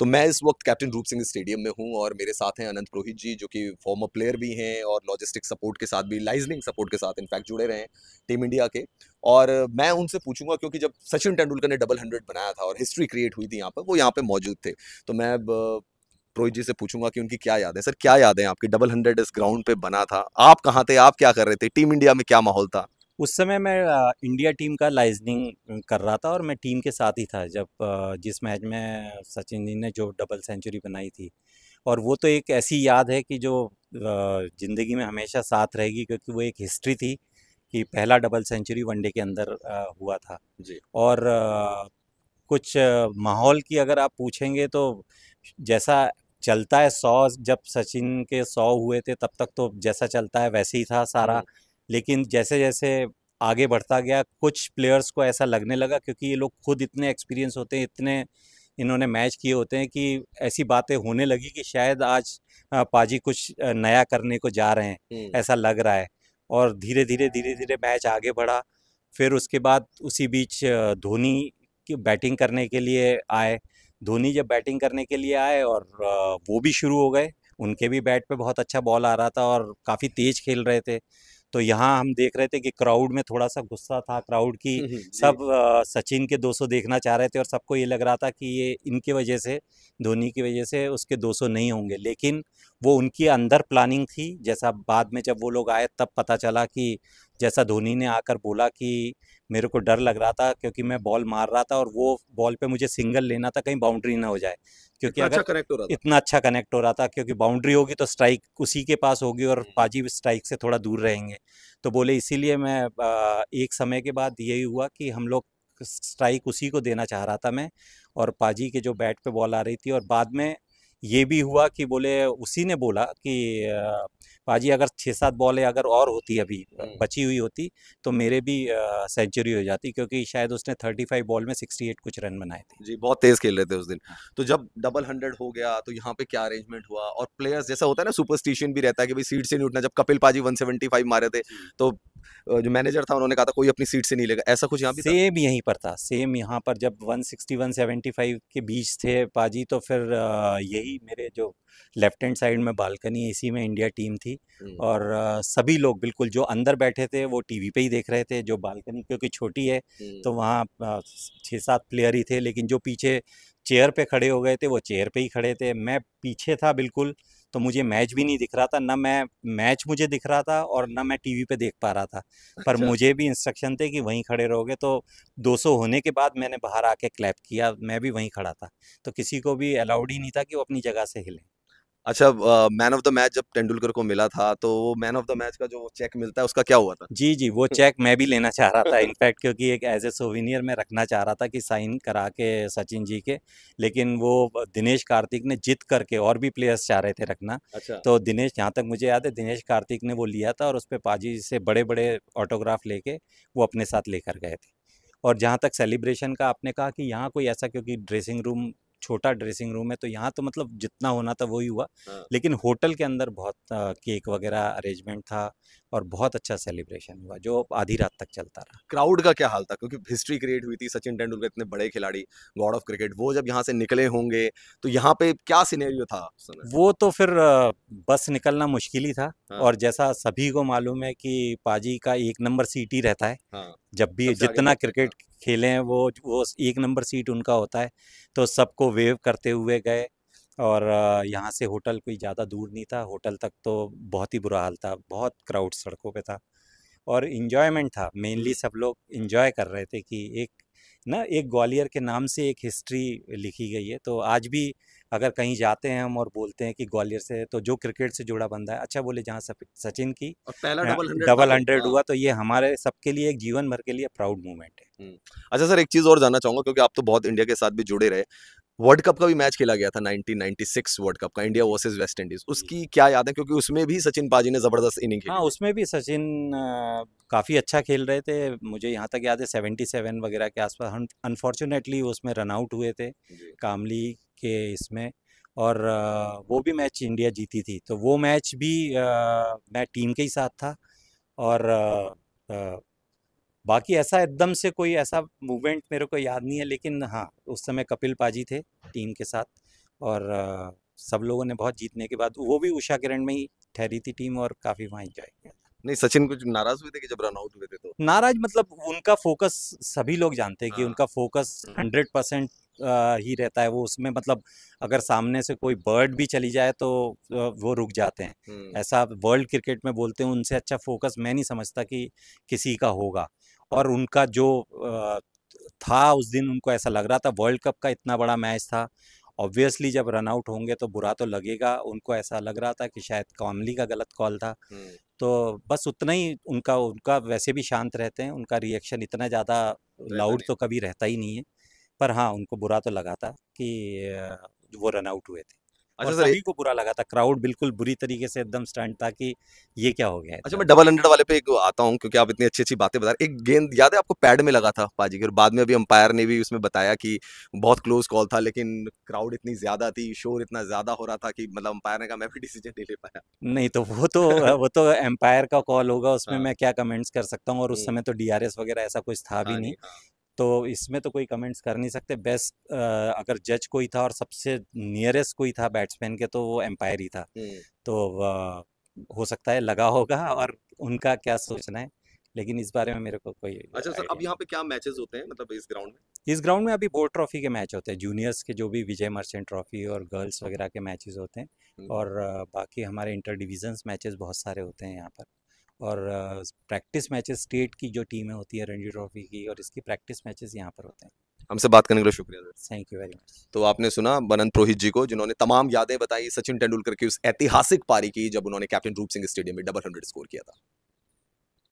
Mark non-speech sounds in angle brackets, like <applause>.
तो मैं इस वक्त कैप्टन रूप सिंह स्टेडियम में हूँ और मेरे साथ हैं अनंत पुरोहित जी, जो कि फॉर्मर प्लेयर भी हैं और लॉजिस्टिक सपोर्ट के साथ भी लाइजनिंग सपोर्ट के साथ इनफैक्ट जुड़े रहे हैं टीम इंडिया के। और मैं उनसे पूछूँगा, क्योंकि जब सचिन तेंदुलकर ने डबल हंड्रेड बनाया था और हिस्ट्री क्रिएट हुई थी यहाँ पर, वो यहाँ पे मौजूद थे। तो मैं रोहित जी से पूछूँगा कि उनकी क्या याद है। सर, क्या याद है आपकी? डबल हंड्रेड इस ग्राउंड पे बना था। आप कहाँ थे? आप क्या कर रहे थे? टीम इंडिया में क्या माहौल था? उस समय मैं इंडिया टीम का लाइजनिंग कर रहा था और मैं टीम के साथ ही था जब जिस मैच में सचिन जी ने जो डबल सेंचुरी बनाई थी। और वो तो एक ऐसी याद है कि जो ज़िंदगी में हमेशा साथ रहेगी क्योंकि वो एक हिस्ट्री थी कि पहला डबल सेंचुरी वनडे के अंदर हुआ था। जी। और कुछ माहौल की अगर आप पूछेंगे तो जैसा चलता है सौ जब सचिन के सौ हुए थे तब तक तो जैसा चलता है वैसे ही था सारा। हम्म। लेकिन जैसे जैसे आगे बढ़ता गया कुछ प्लेयर्स को ऐसा लगने लगा क्योंकि ये लोग खुद इतने एक्सपीरियंस होते हैं इतने इन्होंने मैच किए होते हैं कि ऐसी बातें होने लगी कि शायद आज पाजी कुछ नया करने को जा रहे हैं हम्म। ऐसा लग रहा है। और धीरे धीरे धीरे धीरे मैच आगे बढ़ा। फिर उसके बाद उसी बीच धोनी की बैटिंग करने के लिए आए। धोनी जब बैटिंग करने के लिए आए और वो भी शुरू हो गए। उनके भी बैट पे बहुत अच्छा बॉल आ रहा था और काफ़ी तेज खेल रहे थे। तो यहाँ हम देख रहे थे कि क्राउड में थोड़ा सा गुस्सा था क्राउड की <laughs> सब सचिन के 200 देखना चाह रहे थे और सबको ये लग रहा था कि ये इनके वजह से धोनी की वजह से उसके 200 नहीं होंगे। लेकिन वो उनकी अंदर प्लानिंग थी जैसा बाद में जब वो लोग आए तब पता चला कि जैसा धोनी ने आकर बोला कि मेरे को डर लग रहा था क्योंकि मैं बॉल मार रहा था और वो बॉल पे मुझे सिंगल लेना था कहीं बाउंड्री ना हो जाए। क्योंकि अगर अच्छा कनेक्ट हो रहा था। इतना अच्छा कनेक्ट हो रहा था क्योंकि बाउंड्री होगी तो स्ट्राइक उसी के पास होगी और हम्म। पाजी स्ट्राइक से थोड़ा दूर रहेंगे। तो बोले इसीलिए मैं एक समय के बाद यही हुआ कि हम लोग स्ट्राइक उसी को देना चाह रहा था मैं और पाजी के जो बैट पे बॉल आ रही थी और बाद में ये भी हुआ कि बोले उसी ने बोला कि पाजी अगर छः सात बॉलें अगर और होती अभी बची हुई होती तो मेरे भी सेंचुरी हो जाती क्योंकि शायद उसने थर्टी फाइव बॉल में सिक्सटी एट कुछ रन बनाए थे। जी बहुत तेज खेल रहे थे उस दिन। हाँ। तो जब डबल हंड्रेड हो गया तो यहाँ पे क्या अरेंजमेंट हुआ? और प्लेयर्स जैसा होता है ना सुपरस्टिशन भी रहता है कि भाई सीट से नहीं उठना जब कपिल पाजी वन मारे थे तो जो मैनेजर था उन्होंने कहा था कोई अपनी सीट से नहीं लेगा। ऐसा कुछ यहाँ भी सेम यहीं पर था। सेम यहाँ पर जब 160 175 के बीच थे पाजी तो फिर यही मेरे जो लेफ़्ट हैंड साइड में बालकनी इसी में इंडिया टीम थी। और सभी लोग बिल्कुल जो अंदर बैठे थे वो टीवी पे ही देख रहे थे जो बालकनी क्योंकि छोटी है तो वहाँ छः सात प्लेयर ही थे लेकिन जो पीछे चेयर पे खड़े हो गए थे वो चेयर पे ही खड़े थे। मैं पीछे था बिल्कुल तो मुझे मैच भी नहीं दिख रहा था ना मैं मैच मुझे दिख रहा था और ना मैं टीवी पे देख पा रहा था। पर अच्छा। मुझे भी इंस्ट्रक्शन थे कि वहीं खड़े रहोगे तो 200 होने के बाद मैंने बाहर आके क्लैप किया मैं भी वहीं खड़ा था। तो किसी को भी अलाउड ही नहीं था कि वो अपनी जगह से हिले। अच्छा मैन ऑफ़ द मैच जब तेंदुलकर को मिला था तो वो मैन ऑफ़ द मैच का जो चेक मिलता है उसका क्या हुआ था? जी जी वो चेक मैं भी लेना चाह रहा था <laughs> इनफैक्ट क्योंकि एक एज ए सोविनियर में रखना चाह रहा था कि साइन करा के सचिन जी के लेकिन वो दिनेश कार्तिक ने जित करके और भी प्लेयर्स चाह रहे थे रखना। अच्छा। तो दिनेश जहाँ तक मुझे याद है दिनेश कार्तिक ने वो लिया था और उस पर पाजी से बड़े बड़े ऑटोग्राफ लेके वो अपने साथ लेकर गए थे। और जहाँ तक सेलिब्रेशन का आपने कहा कि यहाँ कोई ऐसा क्योंकि ड्रेसिंग रूम छोटा ड्रेसिंग रूम है तो यहाँ तो मतलब जितना होना था वही हुआ हाँ। लेकिन होटल के अंदर बहुत केक वगैरह अरेंजमेंट था और बहुत अच्छा सेलिब्रेशन हुआ जो आधी रात तक चलता रहा। क्राउड का क्या हाल था? क्योंकि हिस्ट्री क्रिएट हुई थी सचिन तेंदुलकर इतने बड़े खिलाड़ी गॉड ऑफ़ क्रिकेट वो जब यहाँ से निकले होंगे तो यहाँ पे क्या सिनेरियो था वो तो फिर बस निकलना मुश्किल ही था हाँ। और जैसा सभी को मालूम है कि पाजी का एक नंबर सीट ही रहता है। हाँ। जब भी जितना क्रिकेट खेले हैं वो वो एक नंबर सीट उनका होता है तो सबको वेव करते हुए गए। और यहाँ से होटल कोई ज़्यादा दूर नहीं था होटल तक तो बहुत ही बुरा हाल था बहुत क्राउड सड़कों पे था और इन्जॉयमेंट था मेनली सब लोग इन्जॉय कर रहे थे कि एक ना एक ग्वालियर के नाम से एक हिस्ट्री लिखी गई है तो आज भी अगर कहीं जाते हैं हम और बोलते हैं कि ग्वालियर से तो जो क्रिकेट से जुड़ा बंदा है अच्छा बोले जहाँ सचिन की और पहला डबल हंड्रेड डबल हंड्रेड हुआ तो ये हमारे सबके लिए एक जीवन भर के लिए प्राउड मूवमेंट है। अच्छा सर एक चीज़ और जानना चाहूँगा क्योंकि आप तो बहुत इंडिया के साथ भी जुड़े रहे वर्ल्ड कप का भी मैच खेला गया था 1996 वर्ल्ड कप का इंडिया वर्सेस वेस्ट इंडीज। उसकी क्या याद है? क्योंकि उसमें भी सचिन पाजी ने ज़बरदस्त इनिंग हाँ उसमें भी सचिन काफ़ी अच्छा खेल रहे थे। मुझे यहाँ तक याद है 77 वगैरह के आसपास हम अनफॉर्चुनेटली उसमें रन आउट हुए थे कामली के इसमें। और वो भी मैच इंडिया जीती थी। तो वो मैच भी मैं टीम के ही साथ था। और बाकी ऐसा एकदम से कोई ऐसा मूवमेंट मेरे को याद नहीं है लेकिन हाँ उस समय कपिल पाजी थे टीम के साथ और अ, सब लोगों ने बहुत जीतने के बाद वो भी उषा किरण में ही ठहरी थी टीम और काफ़ी वहाँ इंजॉय किया नहीं सचिन कुछ नाराज़ हुए थे कि जब रन आउट हुए थे तो नाराज़ मतलब उनका फोकस सभी लोग जानते हैं कि हाँ। उनका फोकस। हंड्रेड परसेंट ही रहता है वो उसमें मतलब अगर सामने से कोई बर्ड भी चली जाए तो वो रुक जाते हैं हम्म, ऐसा वर्ल्ड क्रिकेट में बोलते हैं उनसे अच्छा फोकस मैं नहीं समझता कि किसी का होगा और उनका जो था उस दिन उनको ऐसा लग रहा था वर्ल्ड कप का इतना बड़ा मैच था। ऑब्वियसली जब रन आउट होंगे तो बुरा तो लगेगा उनको ऐसा लग रहा था कि शायद कॉमली का गलत कॉल था। तो बस उतना ही उनका उनका वैसे भी शांत रहते हैं उनका रिएक्शन इतना ज़्यादा लाउड तो कभी रहता ही नहीं है। पर हाँ उनको बुरा तो लगा था कि वो रन आउट हुए थे। अच्छा सर सभी को बुरा लगा था क्राउड बिल्कुल बुरी तरीके से एकदम स्टंट था कि ये क्या हो गया अच्छा मैं डबल हंड्रेड वाले पे एक आता हूँ क्योंकि आप इतनी अच्छी अच्छी बातें बता रहे एक गेंद याद है आपको पैड में लगा था बाजी के और बाद में अभी अंपायर ने भी उसमें बताया कि बहुत क्लोज कॉल था लेकिन क्राउड इतनी ज़्यादा थी शोर इतना ज़्यादा हो रहा था कि मतलब अंपायर ने कहा मैं भी डिसीज़न नहीं ले पाया। नहीं तो वो तो वो तो <laughs> एम्पायर का कॉल होगा उसमें हाँ। मैं क्या कमेंट्स कर सकता हूँ और उस हम्म। समय तो डीआरएस वगैरह ऐसा कुछ था भी हाँ नहीं। हाँ, तो इसमें तो कोई कमेंट्स कर नहीं सकते। बेस्ट अगर जज कोई था और सबसे नियरेस्ट कोई था बैट्समैन के तो वो एम्पायर ही था। हम्म, तो अ, हो सकता है लगा होगा और उनका क्या सोचना है लेकिन इस बारे में मेरे को कोई अच्छा सर अब यहाँ पे क्या मैचेस होते हैं मतलब इस ग्राउंड में? इस ग्राउंड में अभी बोर्ड ट्रॉफी के मैच होते हैं। जूनियर्स के जो भी विजय मर्चेंट ट्रॉफी और गर्ल्स वगैरह के मैचेस होते हैं। हम्म, और बाकी हमारे इंटर डिविजन्स मैचेस बहुत सारे होते हैं यहाँ पर। और प्रैक्टिस मैचेस स्टेट की जो टीमें होती है रणजी ट्रॉफी की और इसकी प्रैक्टिस मैचेस यहाँ पर होते हैं। हमसे बात करने के लिए शुक्रिया sir. Thank you very much तो आपने सुना बनंत पुरोहित जी को जिन्होंने तमाम यादें बताई सचिन तेंदुलकर की उस ऐतिहासिक पारी की जब उन्होंने कैप्टन रूप सिंह स्टेडियम में डबल हंड्रेड स्कोर किया था।